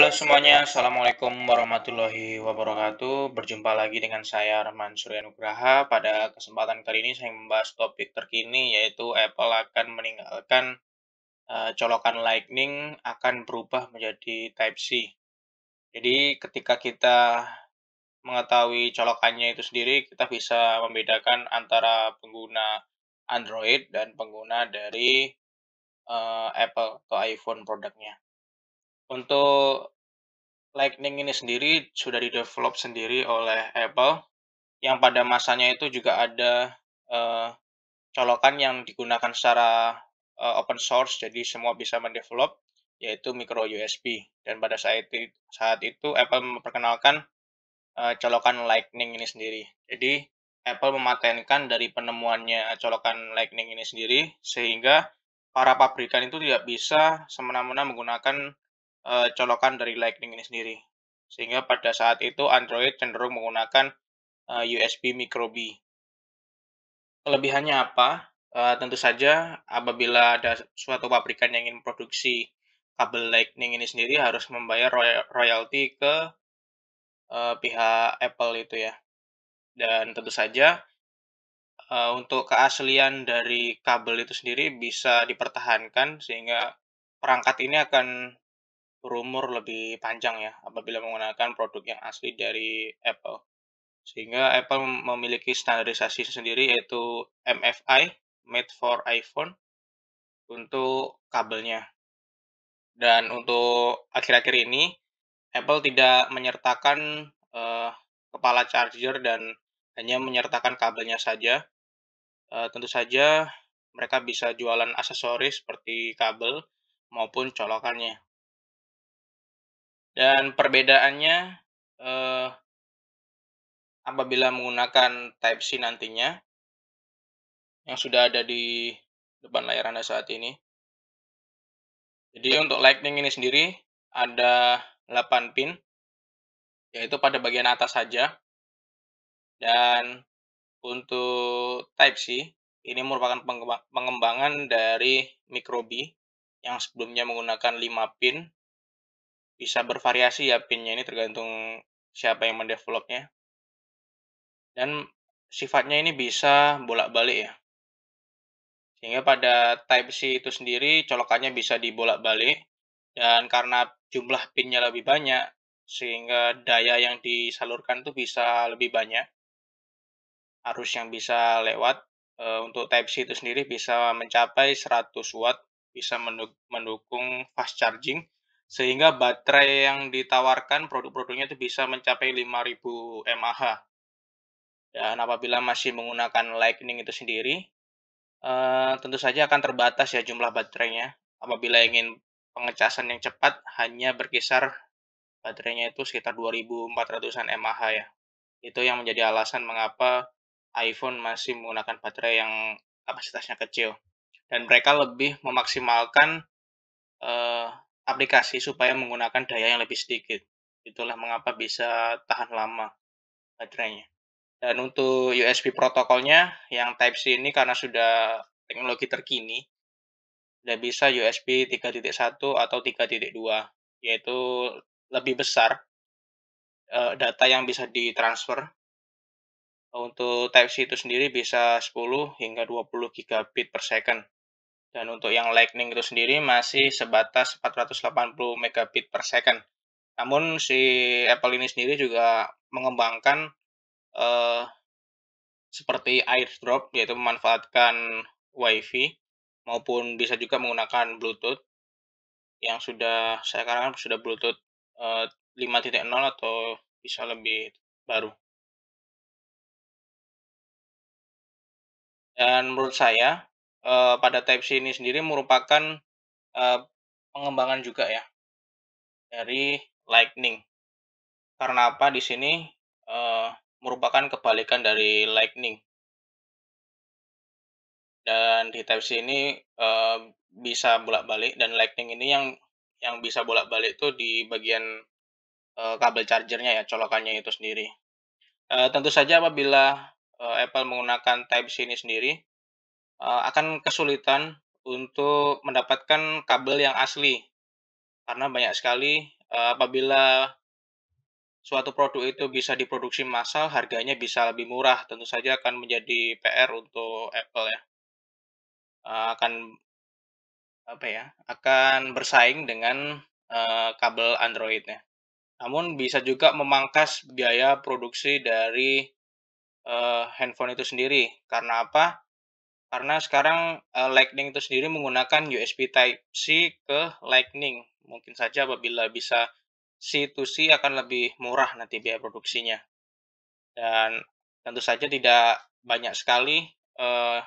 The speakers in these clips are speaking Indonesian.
Halo semuanya, Assalamualaikum warahmatullahi wabarakatuh. Berjumpa lagi dengan saya Arman Surya Nugraha. Pada kesempatan kali ini saya membahas topik terkini yaitu Apple akan meninggalkan uh, colokan Lightning akan berubah menjadi Type-C. Jadi ketika kita mengetahui colokannya itu sendiri, kita bisa membedakan antara pengguna Android dan pengguna dari uh, Apple atau iPhone produknya. Untuk Lightning ini sendiri sudah di-develop sendiri oleh Apple, yang pada masanya itu juga ada uh, colokan yang digunakan secara uh, open source, jadi semua bisa mendevelop, yaitu micro USB. Dan pada saat itu, saat itu Apple memperkenalkan uh, colokan Lightning ini sendiri. Jadi Apple mematenkan dari penemuannya colokan Lightning ini sendiri, sehingga para pabrikan itu tidak bisa semena-mena menggunakan uh, colokan dari Lightning ini sendiri. Sehingga pada saat itu Android cenderung menggunakan uh, USB micro B. Kelebihannya apa? Uh, tentu saja apabila ada suatu pabrikan yang ingin memproduksi kabel Lightning ini sendiri harus membayar royalti ke pihak Apple itu ya. Dan tentu saja untuk keaslian dari kabel itu sendiri bisa dipertahankan sehingga perangkat ini akan berumur lebih panjang ya apabila menggunakan produk yang asli dari Apple. Sehingga Apple memiliki standarisasi sendiri yaitu MFI, Made for iPhone, untuk kabelnya. Dan untuk akhir-akhir ini, Apple tidak menyertakan uh, kepala charger dan hanya menyertakan kabelnya saja. Uh, tentu saja mereka bisa jualan aksesoris seperti kabel maupun colokannya. Dan perbedaannya, uh, apabila menggunakan Type-C nantinya, yang sudah ada di depan layar Anda saat ini. Jadi untuk Lightning ini sendiri ada 8 pin, yaitu pada bagian atas saja. Dan untuk Type-C, ini merupakan pengembangan dari Micro B yang sebelumnya menggunakan 5 pin bisa bervariasi ya pinnya ini tergantung siapa yang mendevelopnya. Dan sifatnya ini bisa bolak-balik ya. Sehingga pada Type-C itu sendiri colokannya bisa dibolak-balik dan karena jumlah pinnya lebih banyak sehingga daya yang disalurkan itu bisa lebih banyak. Arus yang bisa lewat e, untuk Type-C itu sendiri bisa mencapai 100 watt, bisa mendukung fast charging sehingga baterai yang ditawarkan produk-produknya itu bisa mencapai 5000 mAh. Dan apabila masih menggunakan Lightning itu sendiri, uh, tentu saja akan terbatas ya jumlah baterainya. Apabila ingin pengecasan yang cepat, hanya berkisar baterainya itu sekitar 2400-an mAh ya. Itu yang menjadi alasan mengapa iPhone masih menggunakan baterai yang kapasitasnya kecil. Dan mereka lebih memaksimalkan uh, aplikasi supaya menggunakan daya yang lebih sedikit. Itulah mengapa bisa tahan lama baterainya. Dan untuk USB protokolnya yang Type-C ini karena sudah teknologi terkini, sudah bisa USB 3.1 atau 3.2, yaitu lebih besar uh, data yang bisa ditransfer. Untuk Type-C itu sendiri bisa 10 hingga 20 gigabit per second. Dan untuk yang Lightning itu sendiri masih sebatas 480 megabit per second. Namun si Apple ini sendiri juga mengembangkan uh, seperti AirDrop, yaitu memanfaatkan WiFi, maupun bisa juga menggunakan Bluetooth, yang sudah sekarang sudah Bluetooth eh, 5.0 atau bisa lebih baru. Dan menurut saya, uh, pada Type-C ini sendiri merupakan, uh, pengembangan juga ya, dari Lightning. Karena apa, di sini, uh, merupakan kebalikan dari Lightning. Dan di Type-C ini, uh, bisa bolak-balik dan Lightning ini yang yang bisa bolak-balik itu di bagian, uh, kabel chargernya ya, colokannya itu sendiri. Uh, tentu saja apabila, uh, Apple menggunakan Type-C ini sendiri uh, akan kesulitan untuk mendapatkan kabel yang asli. karena banyak sekali, uh, apabila suatu produk itu bisa diproduksi massal, harganya bisa lebih murah, tentu saja akan menjadi PR untuk Apple ya. Uh, akan apa ya, akan bersaing dengan, kabel Android-nya. Namun bisa juga memangkas biaya produksi dari, handphone itu sendiri. Karena apa? Karena sekarang, uh, Lightning itu sendiri menggunakan USB Type-C ke Lightning. Mungkin saja apabila bisa C to C akan lebih murah nanti biaya produksinya. Dan tentu saja tidak banyak sekali, uh,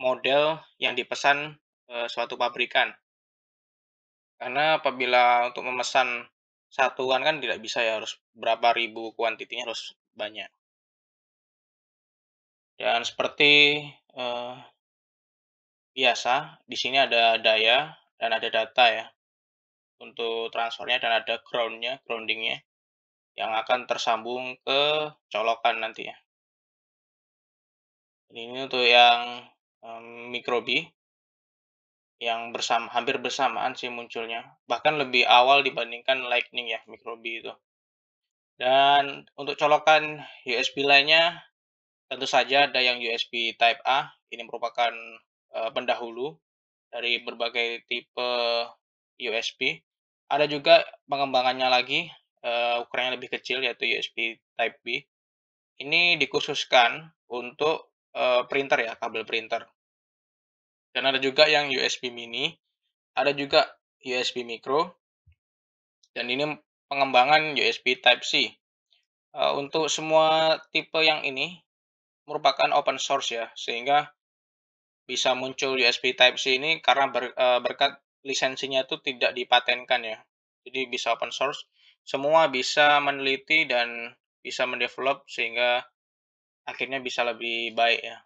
model yang dipesan, uh, suatu pabrikan. Karena apabila untuk memesan satuan kan tidak bisa ya, harus berapa ribu kuantitinya harus banyak. Dan seperti, uh, biasa, di sini ada daya dan ada data ya, untuk transfernya dan ada ground-nya, grounding-nya, yang akan tersambung ke colokan nanti ya. Ini untuk yang, micro B. Yang bersama hampir bersamaan sih munculnya, bahkan lebih awal dibandingkan Lightning ya, micro B itu. Dan untuk colokan USB lainnya, tentu saja ada yang USB Type A, ini merupakan, uh, pendahulu dari berbagai tipe USB. Ada juga pengembangannya lagi, uh, ukurannya lebih kecil yaitu USB Type B. Ini dikhususkan untuk, uh, printer ya, kabel printer. Dan ada juga yang USB mini, ada juga USB micro, dan ini pengembangan USB Type C. Untuk semua tipe yang ini merupakan open source ya, sehingga bisa muncul USB Type-C ini karena ber, uh, berkat lisensinya itu tidak dipatenkan ya. Jadi bisa open source, semua bisa meneliti dan bisa mendevelop sehingga akhirnya bisa lebih baik ya.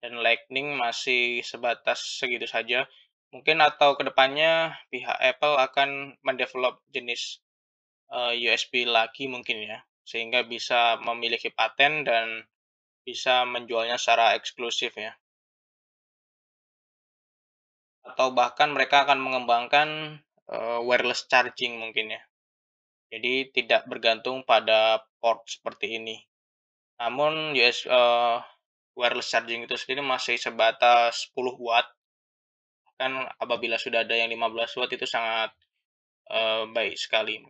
Dan Lightning masih sebatas segitu saja. Mungkin atau ke depannya pihak Apple akan mendevelop jenis eh, USB lagi mungkin ya, sehingga bisa memiliki paten dan bisa menjualnya secara eksklusif ya. Atau bahkan mereka akan mengembangkan, uh, wireless charging mungkin ya. Jadi tidak bergantung pada port seperti ini. Namun US uh, wireless charging itu sendiri masih sebatas 10 watt. Kan apabila sudah ada yang 15 watt itu sangat, uh, baik sekali.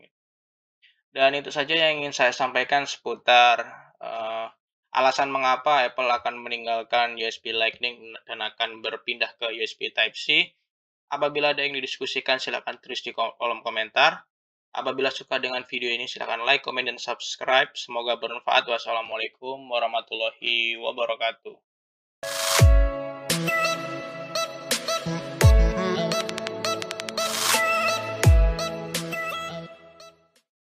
Dan itu saja yang ingin saya sampaikan seputar, uh, alasan mengapa Apple akan meninggalkan USB Lightning dan akan berpindah ke USB Type-C. Apabila ada yang didiskusikan, silakan tulis di kolom komentar. Apabila suka dengan video ini, silakan like, komen, dan subscribe. Semoga bermanfaat. Wassalamualaikum warahmatullahi wabarakatuh.